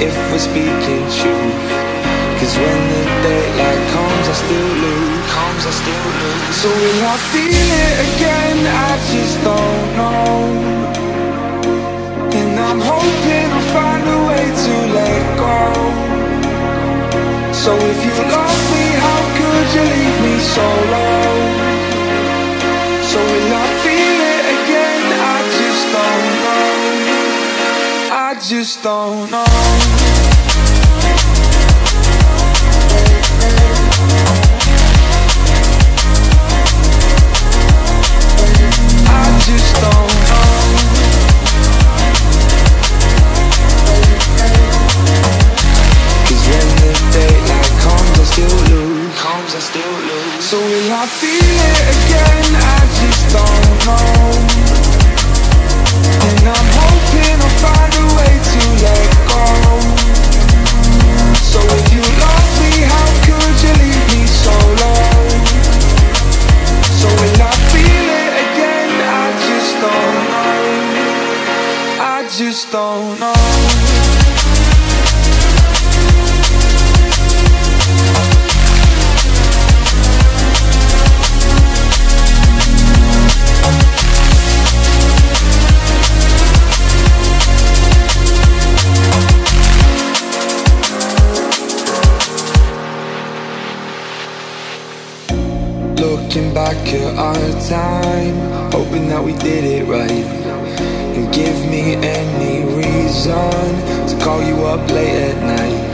if we're speaking truth. Cause when the daylight comes, I still lose. Comes, I still lose. So will I feel it again? I just don't know. And I'm hoping I'll find a way I just don't know It's when the daylight comes I still lose. So will I feel it again? I just don't know. Back at our time, hoping that we did it right. And give me any reason to call you up late at night.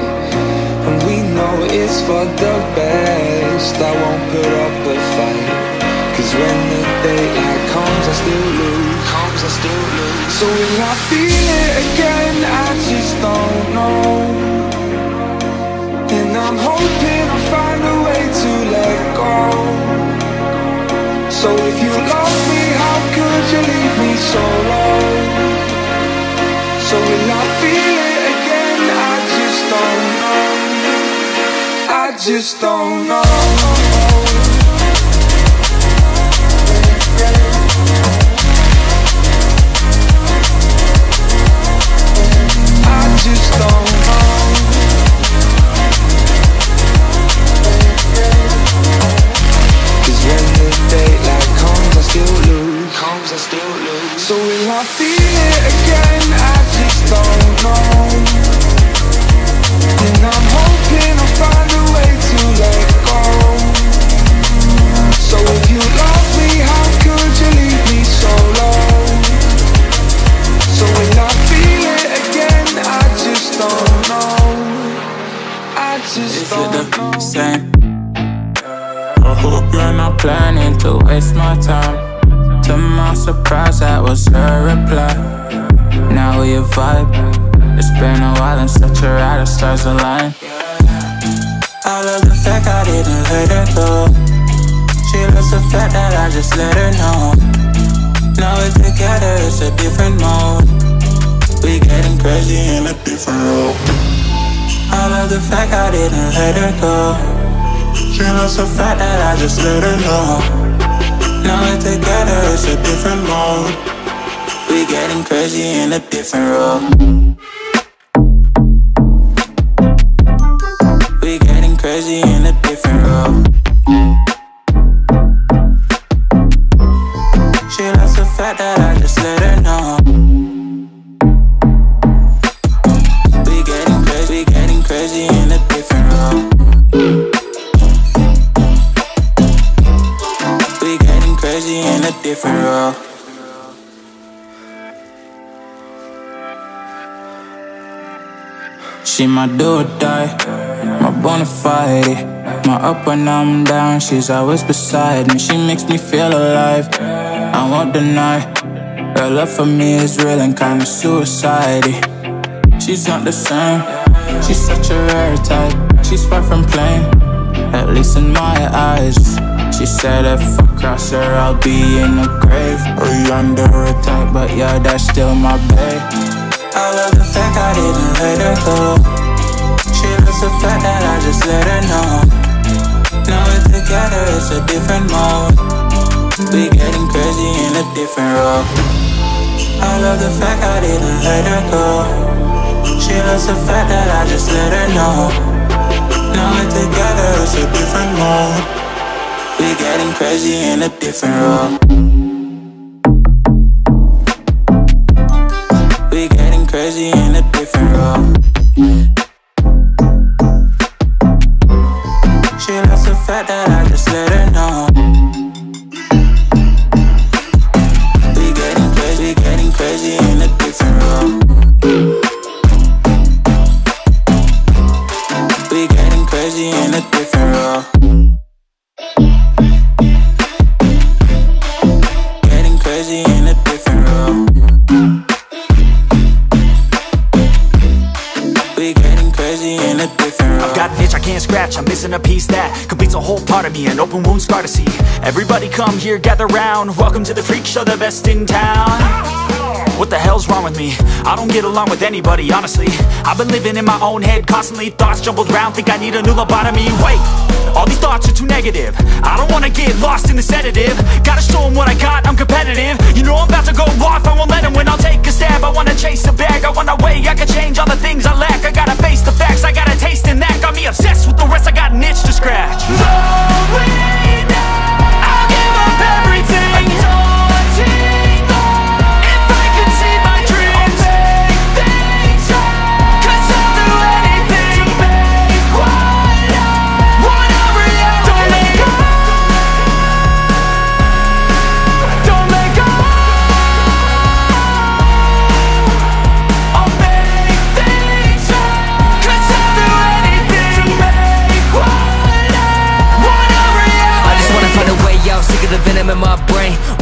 And we know it's for the best, I won't put up a fight. Cause when the daylight comes, I still lose. Comes, I still lose. So will I feel it again? I just don't know. So if you love me, how could you leave me so low? So will I feel it again? I just don't know. I just don't know. Hope you're not planning to waste my time. To my surprise, that was her reply. Now we vibe. It's been a while and such a ride, the stars align. I love the fact I didn't let her go. She loves the fact that I just let her know. Now we're together, it's a different mode. We getting crazy in a different role. I love the fact I didn't let her go. She loves the fact that I just let her know. Now we're together, it's a different mode. We getting crazy in a different role. We getting crazy in a different role. Different. She my do or die, my bona fide. My up when I'm down, she's always beside me. She makes me feel alive. I won't deny. Her love for me is real and kinda suicide. She's not the same. She's such a rare type. She's far from plain, at least in my eyes. Said if I cross her, I'll be in the grave or under her type. But yeah, that's still my babe. I love the fact I didn't let her go. She loves the fact that I just let her know. Now we're together, it's a different mode. We getting crazy in a different role. I love the fact I didn't let her go. She loves the fact that I just let her know Now we're together, it's a different mode We getting crazy in a different role We getting crazy in a different role an open wound scar to see. Everybody come here, gather round, welcome to the freak show, the best in town. What the hell's wrong with me? I don't get along with anybody, honestly. I've been living in my own head, constantly thoughts jumbled round. Think I need a new lobotomy, wait All these thoughts are too negative. I don't wanna get lost in the sedative. Gotta show 'em what I got,